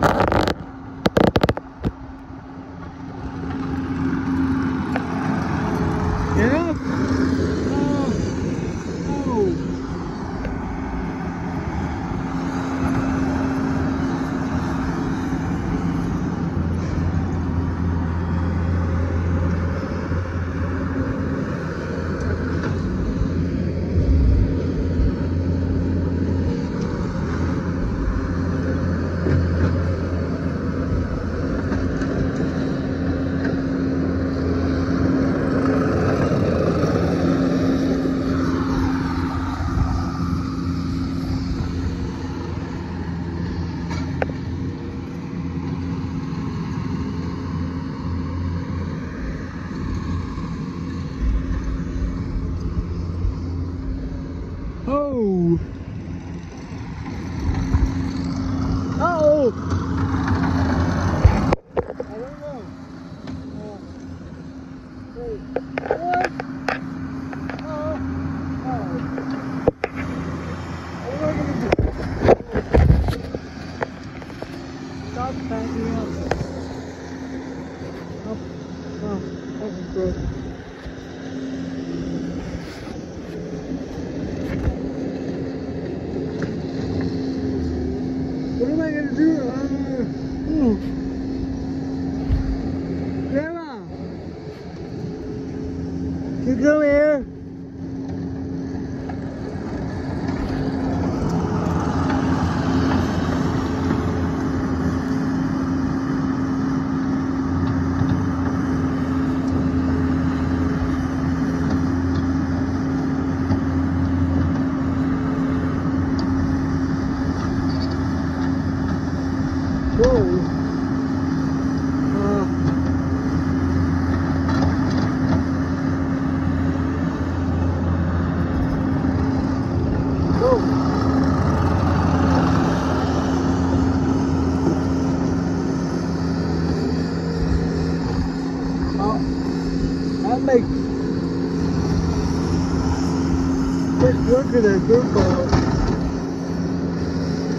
Uh-huh. Look at that dirt ball.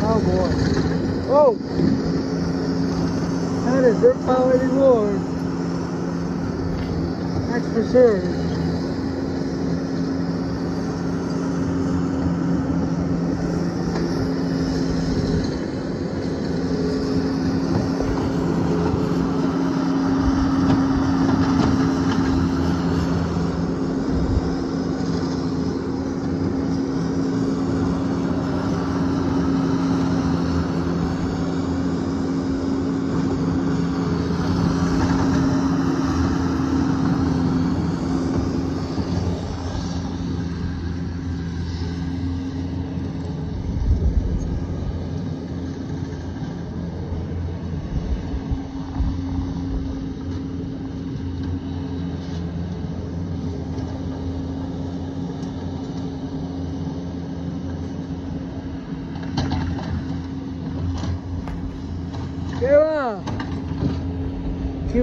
Oh boy. Oh! Not a dirt pile anymore. That's for sure.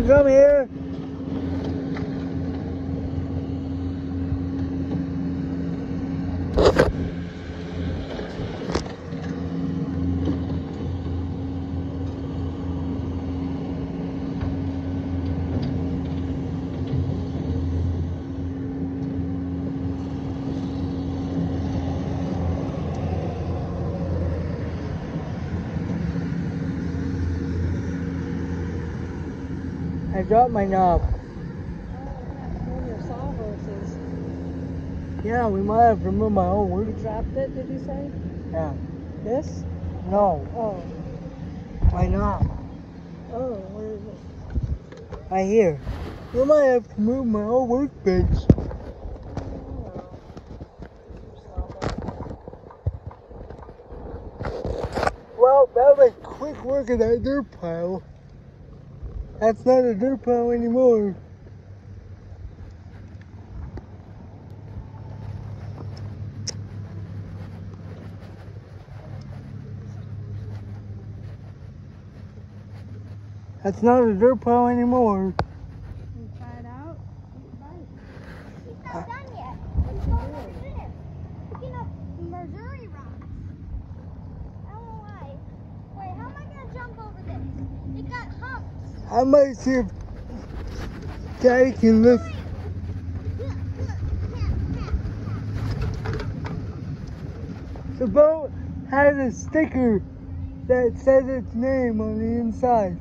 Can you I dropped my knob. One of your sawhorses. Yeah, we might have to remove my You work. dropped it, did you say? Yeah. This? No, Oh. my knob. Oh, where is it? Right here. We might have to move my whole workbench. Well, that was quick work of that dirt pile. That's not a dirt pile anymore. That's not a dirt pile anymore. You try it out? He's not done yet. He's going over there. Picking up Missouri rocks. I don't know why. Wait, how am I gonna jump over this? I might see if Daddy can lift. The boat has a sticker that says its name on the inside.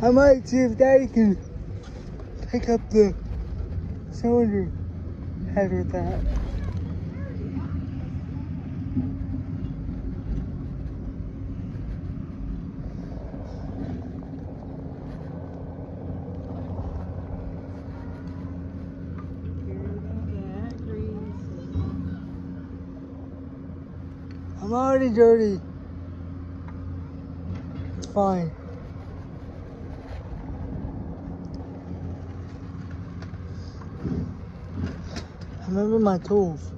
I might see if Daddy can pick up the cylinder head with that. I'm already dirty. It's fine. I remember my tools.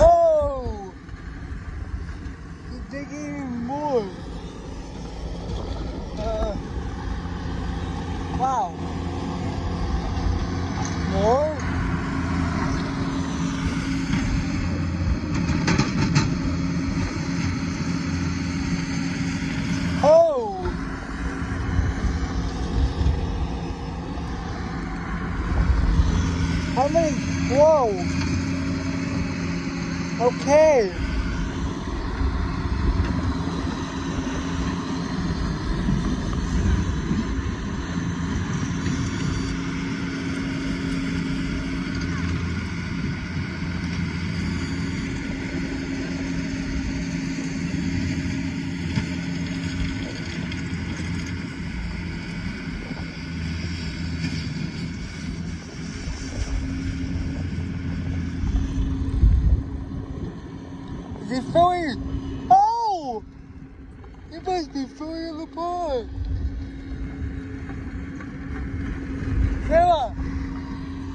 Oh! He's digging even more. Uh, wow. More? Oh! How many? Whoa! Okay. Is he filling? Oh! He must be filling in the pond. Grandma,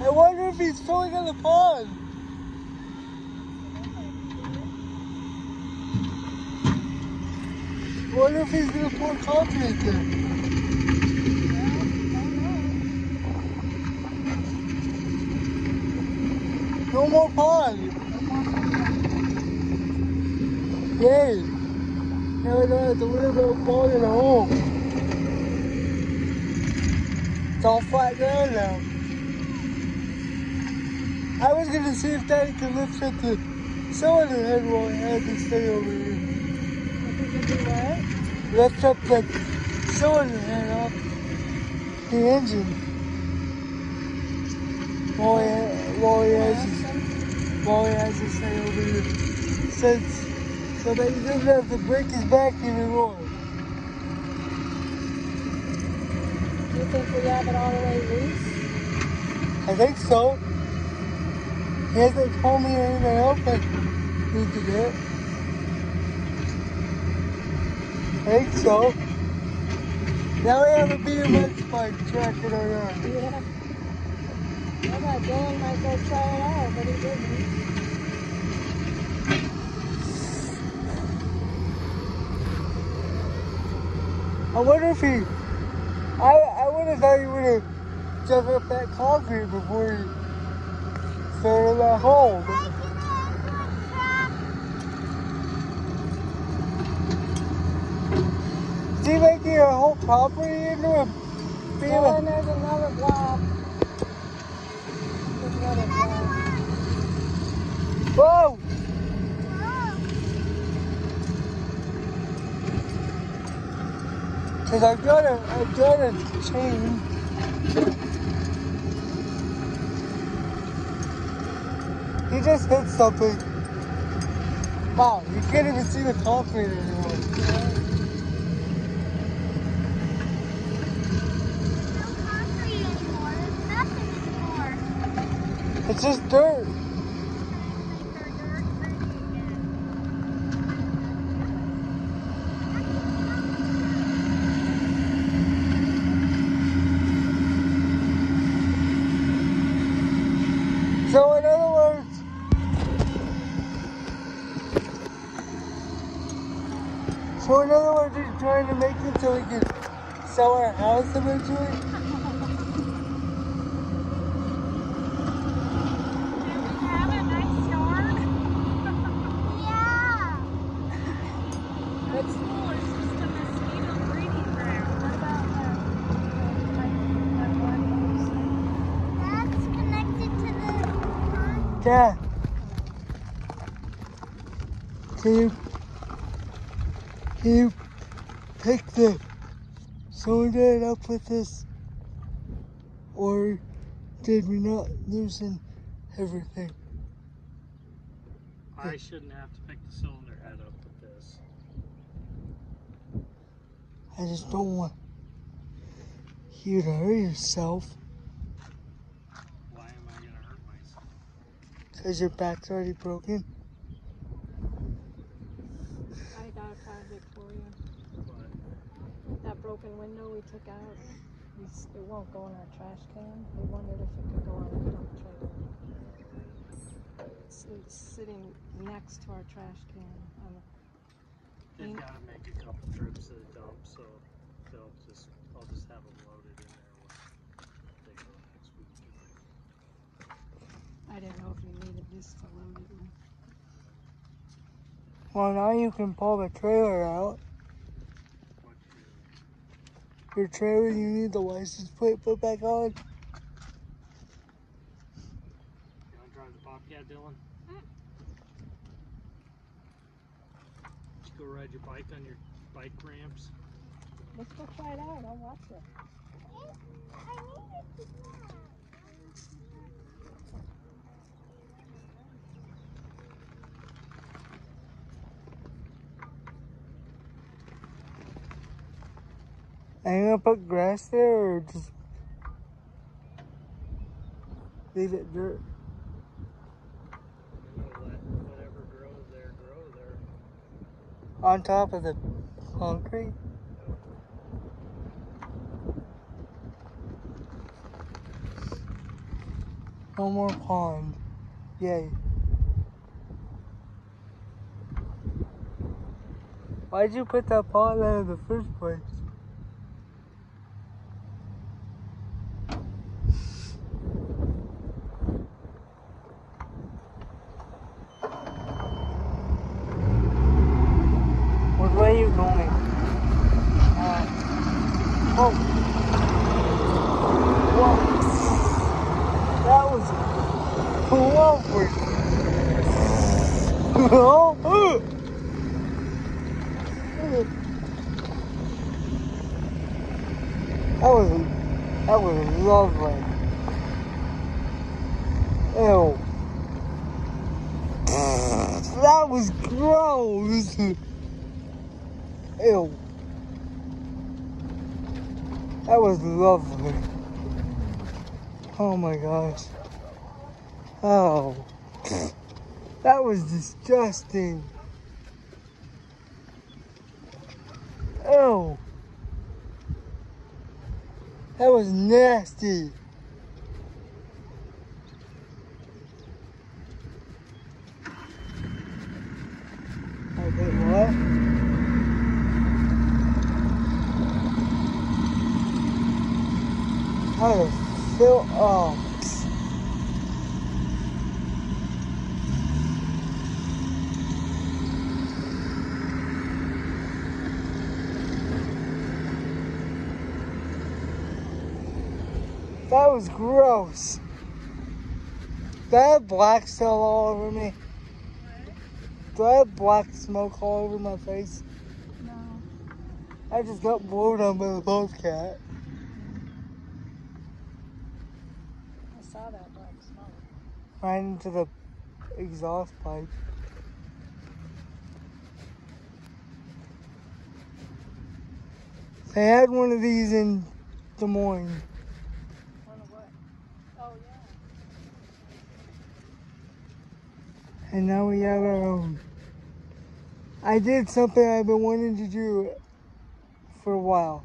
I wonder if he's filling in the pond. I wonder if he's gonna pour concrete there. No more pond. Yay! Have to worry about falling in a hole. It's all flat ground now. I was gonna see if Daddy could lift up the head while I had to stay over here. Lift up the cylinder head off the engine. While he, while he has he has to stay over here. Since so that he doesn't have to break his back anymore. Do you think we have it all the way loose? I think so. He hasn't told me anything else I need to get. I think so. Now we have a BMX bike track in our yard. Yeah. I thought Dylan might go try it out, but he didn't. Wonder if he. I I would have thought he would have dug up that concrete before he fell in that hole. But property into a Dylan, family. there's another block. There's another block. Whoa! Cause I got a, I've got a chain. He just hit something. Wow, you can't even see the concrete anymore. No concrete anymore. There's nothing anymore. It's just dirt. So in other words, so in other words, you're trying to make it so we can sell our house eventually. Do we have a nice yard? yeah. It's just a reading there. What about that? that one That's connected to the pond. Dad, can you can you pick the cylinder up with this, or did we not loosen everything? I shouldn't have to pick the cylinder head up with this. I just don't want you to hurt yourself Why am I gonna hurt myself? because your back's already broken. I got a project for you. But That broken window we took out, we it won't go in our trash can. We wondered if it could go on a dump trailer. It's, it's sitting next to our trash can. On the, they've Mm. gotta make a couple trips to the dump, so they'll just I'll just have them loaded in there when they go next week. I didn't know if you needed this to load it. with. Well, now you can pull the trailer out. What you Your trailer, you need the license plate put back on. you wanna drive the Bobcat, Dylan? Did you go ride your bike on your bike ramps? Let's go try it out. I'll watch it. I needed to know. Are you gonna put grass there or just leave it dirt? On top of the concrete? No more pond. Yay. Why'd you put that pond there in the first place? What way are you going? Uh, oh. Whoa. That was lovely. oh. That was that was lovely. Ew. That was gross. Ew. That was lovely. Oh my gosh. Oh. That was disgusting. Ew. That was nasty. Okay, what? To fill oh That was gross. Have black still all over me? Do I have black smoke all over my face? No. I just got blown on by the bobcat. I saw that black smoke. Right into the exhaust pipe. They had one of these in Des Moines. One of what? Oh, yeah. And now we have our own. I did something I've been wanting to do for a while.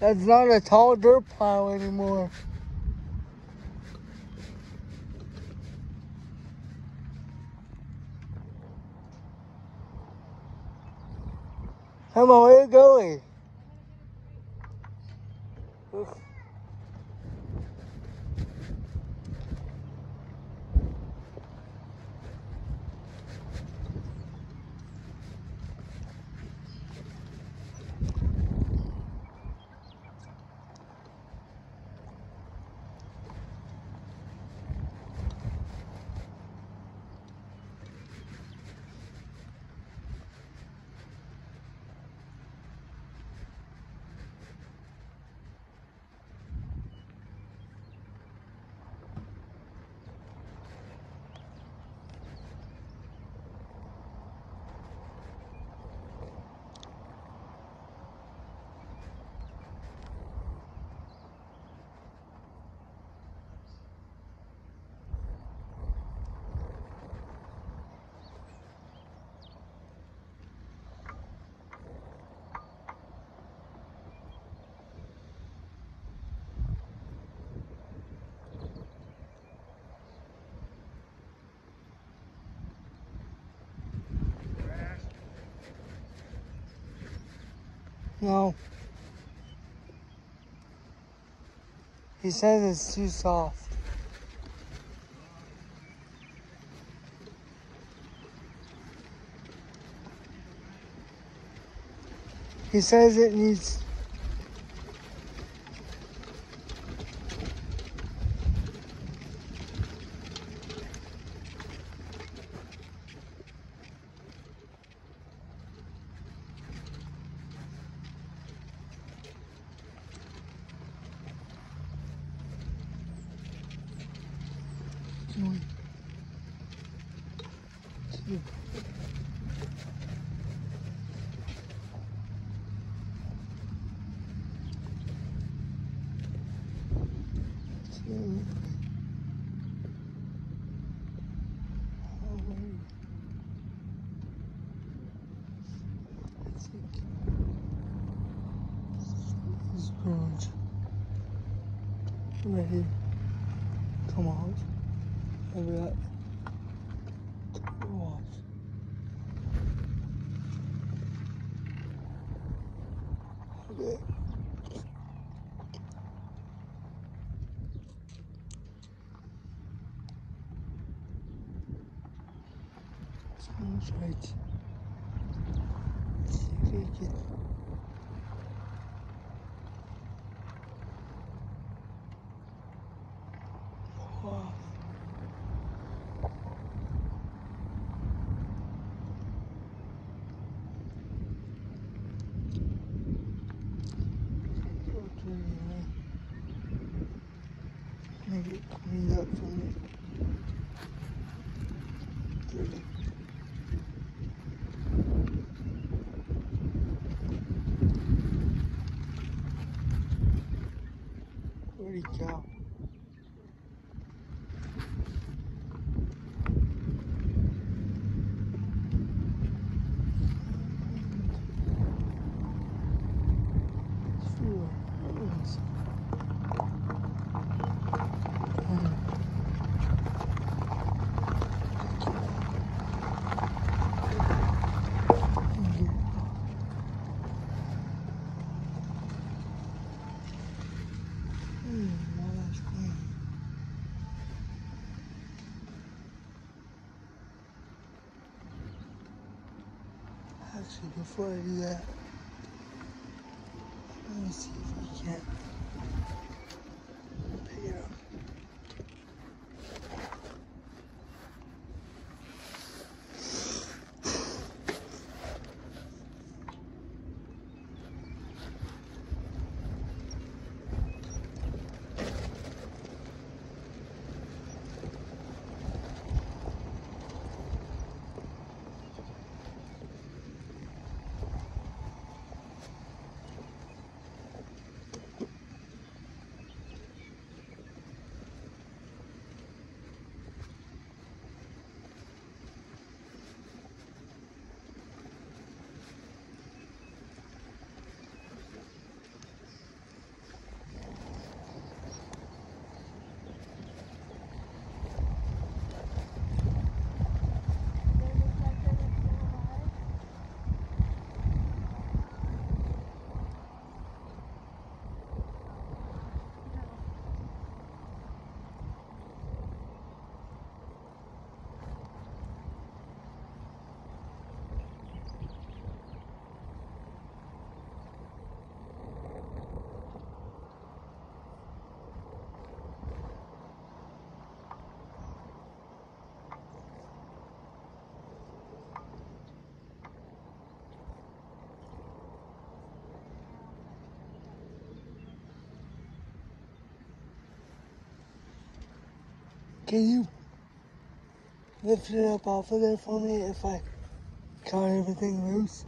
That's not a tall dirt pile anymore. Come on, where are you going? No. He says it's too soft. He says it needs. Spoons. Ready. Come on. That. Получается. Actually, before I do that, let me see if we can Can you lift it up off of there for me if I cut everything loose?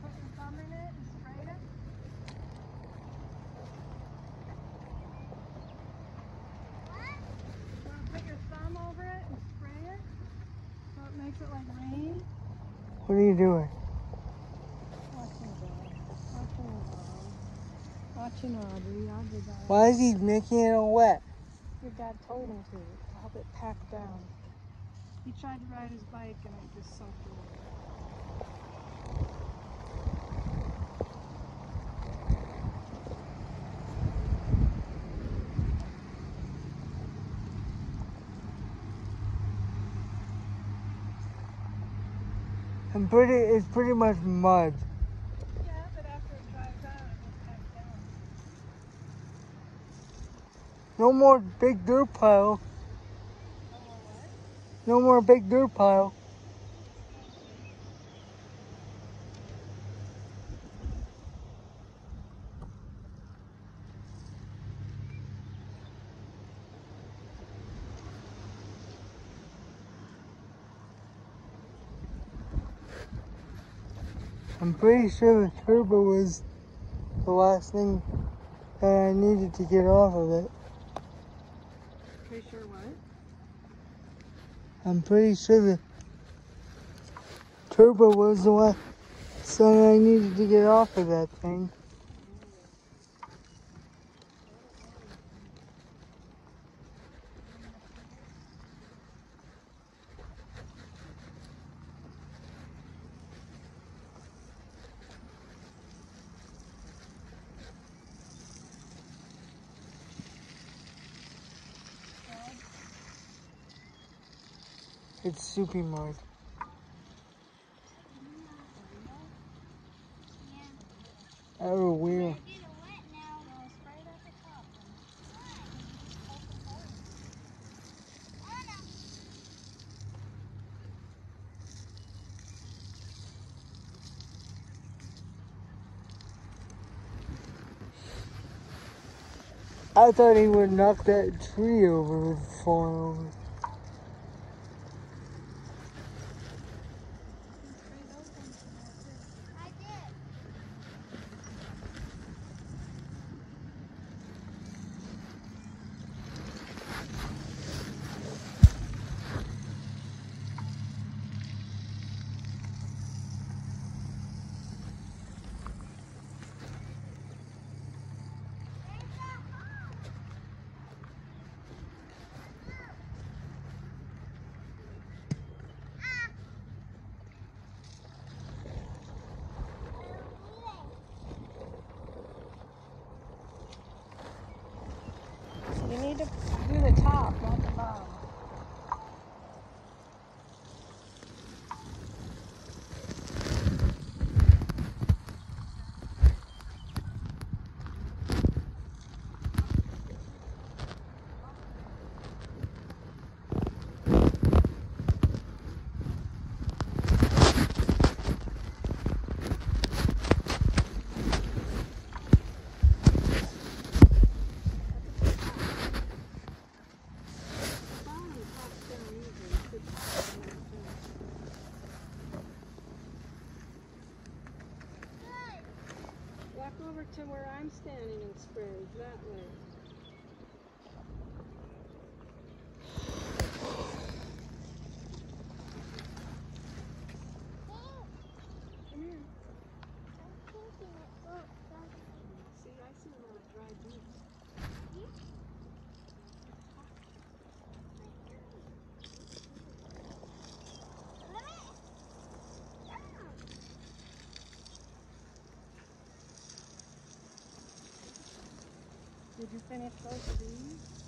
Put your thumb in it and spray it. Want to put your thumb over it and spray it so it makes it like rain? What are you doing? Watching Dad. Watching Mom. Watching Audrey. That. Why is he making it all wet? Your dad told him to, to help it pack down. He tried to ride his bike and it just soaked away. Pretty, it's pretty much mud. Yeah, but after it dries out, it will down. No more big dirt pile. No more big dirt pile. I'm pretty sure the turbo was the last thing that I needed to get off of it. Pretty sure what? I'm pretty sure the turbo was the last thing I needed to get off of that thing. It's soupy mud. Oh, wheel. Get it wet now. No, spray it at the top. Anna, I thought he would knock that tree over with falling over. I did. There's that hole. top, not the bottom. Bottom pops down easy. You could pop it in there, too. Walk over to where Standing and spray that way. Come here. See, I see a lot of dry juice. Did you finish both of?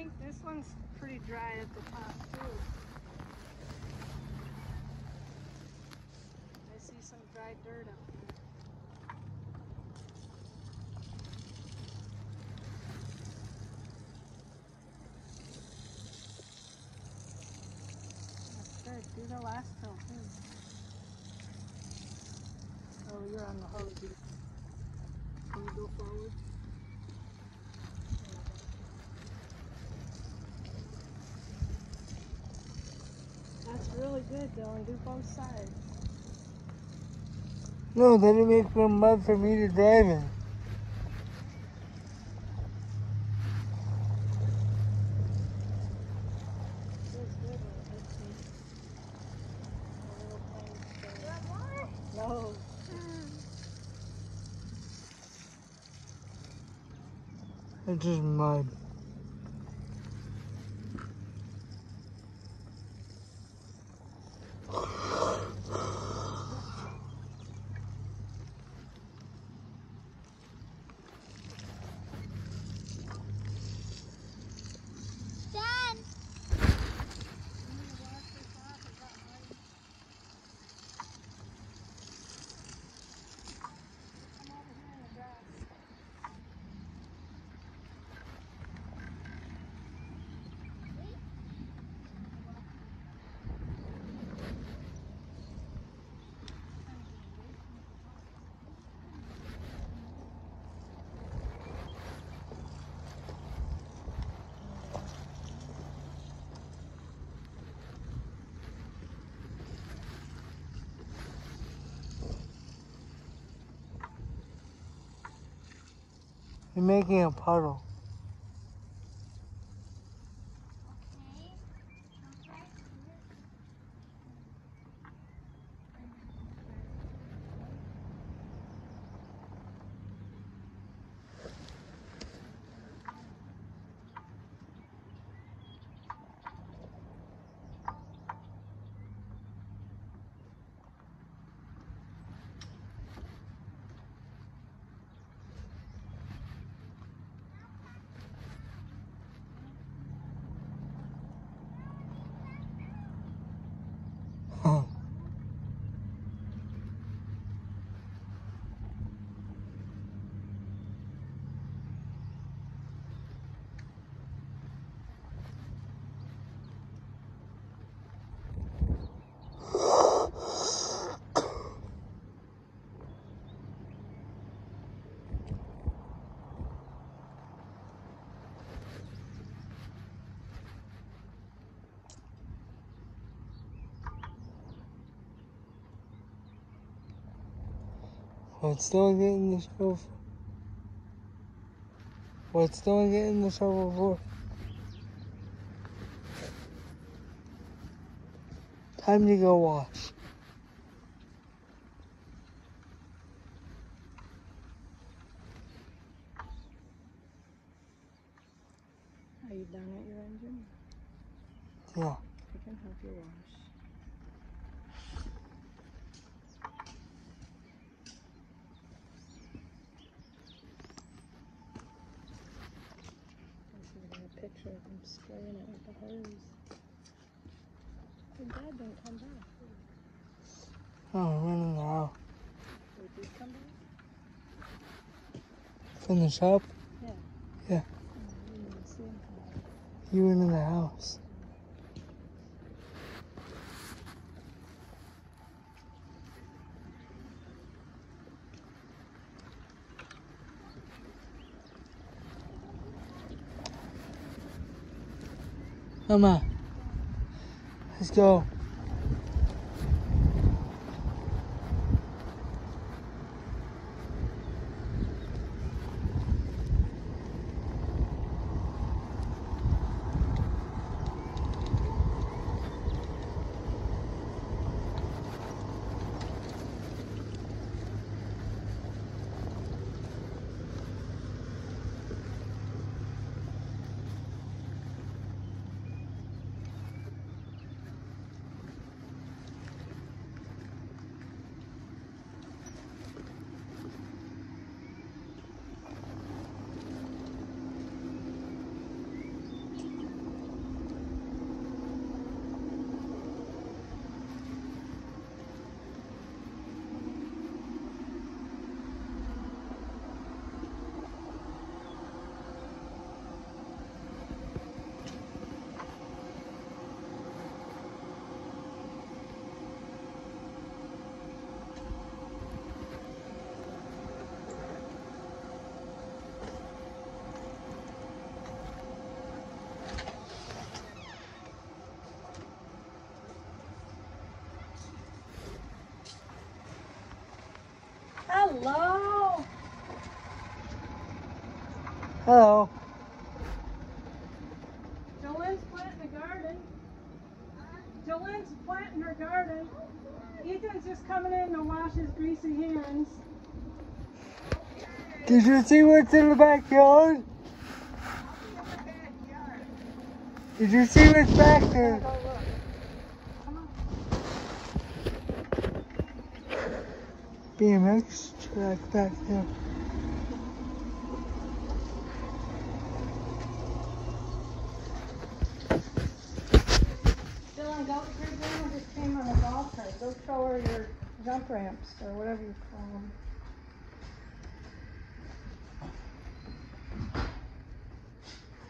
Think this one's pretty dry at the top too. I see some dry dirt up good. Do the last hill too. Oh, you're on the hose. Can you go forward? That's really good, Dylan. Do both sides. No, then it makes more mud for me to drive in. Feels good when it hits me. A little tiny stone. No. It's just mud. You're making a puddle. 啊 What's doing get in the shovel? What's doing get in the shovel for? Time to go wash. Are you done at your engine? Yeah. I can help you wash. I see Oh, picture of him spraying it with the hose. His dad didn't come back. Oh, I'm running out. Did he come back? Finish up. Oh, I didn't even see him come back. You went in the house. Mama, let's go. Hello! Hello. Jolene's planting a garden. Jolene's planting her garden. Ethan's just coming in to wash his greasy hands. Did you see what's in the backyard? Did you see what's back there? Go look. Come on. BMX track back there. Dylan, go, her grandma just came on a golf cart. Go show her your jump ramps or whatever you call them.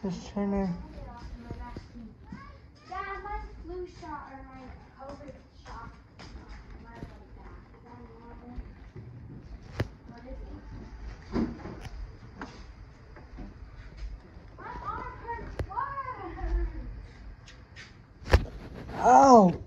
Just turning. Dad, Oh.